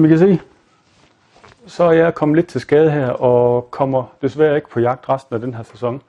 Som I kan se, så er jeg kommet lidt til skade her, og kommer desværre ikke på jagt resten af den her sæson.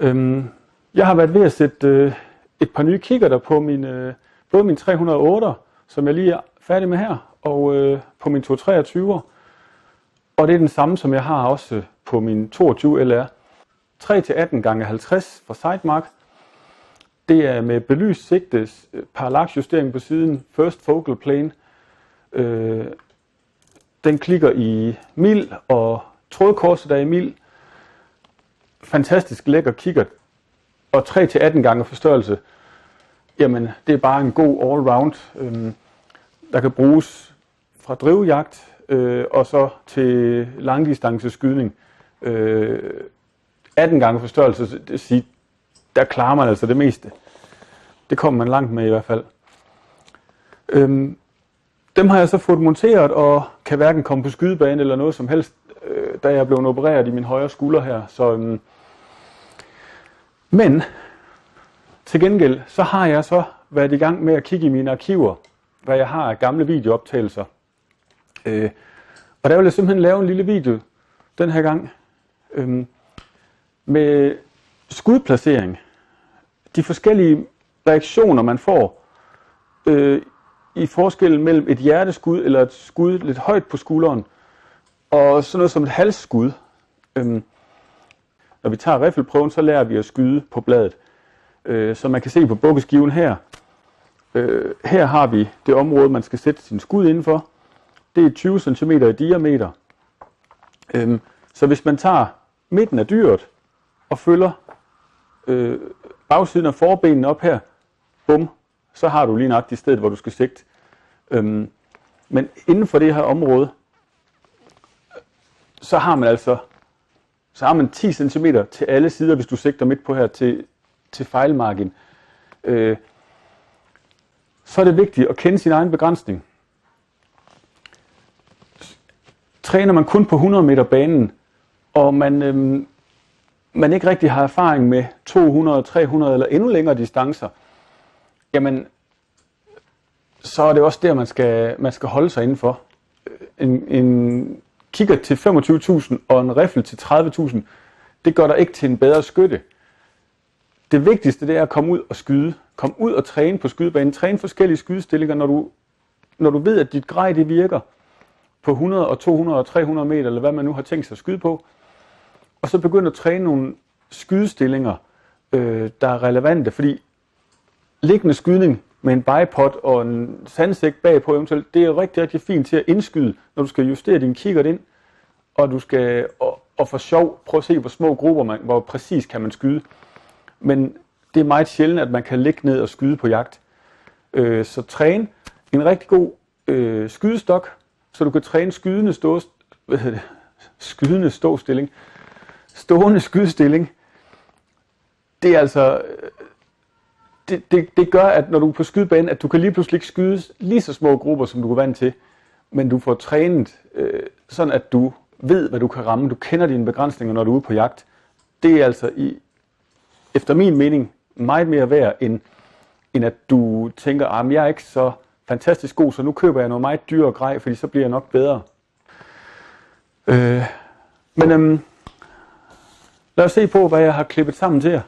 Øhm, jeg har været ved at sætte øh, et par nye kikkerter på min, øh, både min 308, som jeg lige er færdig med her, og øh, på min 223. Og det er den samme, som jeg har også øh, på min 22 LR. 3-18 gange 50 fra Sidemark. Det er med belyst sigtes, øh, parallaksjustering på siden, first focal plane, Øh, den klikker i mil, og trådkorset er i mil. Fantastisk lækker kikkert. Og 3-18 gange forstørrelse. Jamen, det er bare en god all-round, øh, der kan bruges fra drivjagt øh, og så til langdistanceskydning. Øh, 18 gange forstørrelse, det sige, der klarer man altså det meste. Det kommer man langt med i hvert fald. Øhm, dem har jeg så fået monteret og kan hverken komme på skydebane eller noget som helst, øh, da jeg blev opereret i min højre skulder her. Så, øh, men til gengæld, så har jeg så været i gang med at kigge i mine arkiver, hvad jeg har af gamle videooptagelser. Øh, og der vil jeg simpelthen lave en lille video den her gang øh, med skudplacering. De forskellige reaktioner, man får øh, i forskellen mellem et hjerteskud eller et skud lidt højt på skulderen, og sådan noget som et halsskud. Øhm, når vi tager riffelprøven, så lærer vi at skyde på bladet. Øh, så man kan se på bukkeskiven her. Øh, her har vi det område, man skal sætte sin skud indenfor. Det er 20 cm i diameter. Øhm, så hvis man tager midten af dyret og følger øh, bagsiden af forbenene op her, bum, så har du lige nok det sted, hvor du skal sigte. Øhm, men inden for det her område, så har man altså så har man 10 cm til alle sider, hvis du sigter midt på her til, til fejlmargin. Øh, så er det vigtigt at kende sin egen begrænsning. Træner man kun på 100 meter banen, og man, øhm, man ikke rigtig har erfaring med 200, 300 eller endnu længere distancer, jamen så er det også der, man skal, man skal holde sig indenfor. En, en kigger til 25.000 og en riffel til 30.000, det gør dig ikke til en bedre skytte. Det vigtigste det er at komme ud og skyde. Kom ud og træne på skydebanen. Træn forskellige skydestillinger, når du, når du ved, at dit grej det virker på 100 og 200 og 300 meter, eller hvad man nu har tænkt sig at skyde på. Og så begynde at træne nogle skydestillinger, øh, der er relevante, fordi liggende skydning med en bipod og en sandsæk bagpå eventuelt, det er rigtig, rigtig fint til at indskyde, når du skal justere din kikkert ind, og du skal, og, og for sjov, prøve at se, hvor små grupper, man, hvor præcis kan man skyde. Men det er meget sjældent, at man kan ligge ned og skyde på jagt. Øh, så træn en rigtig god øh, skydestok, så du kan træne skydende, stå, hvad det, skydende ståstilling, stående skydestilling. Det er altså det, det, det gør, at når du er på skydebanen, at du kan lige pludselig ikke skyde lige så små grupper, som du er vant til, men du får trænet, øh, sådan at du ved, hvad du kan ramme, du kender dine begrænsninger, når du er ude på jagt, det er altså i, efter min mening meget mere værd, end, end at du tænker, ah, at jeg er ikke så fantastisk god, så nu køber jeg noget meget dyrere grej, fordi så bliver jeg nok bedre. Øh, men øhm, lad os se på, hvad jeg har klippet sammen til jer.